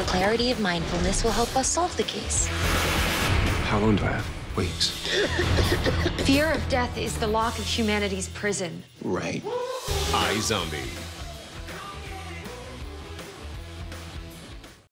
The clarity of mindfulness will help us solve the case. How long do I have? Weeks. Fear of death is the lock of humanity's prison. Right. iZombie.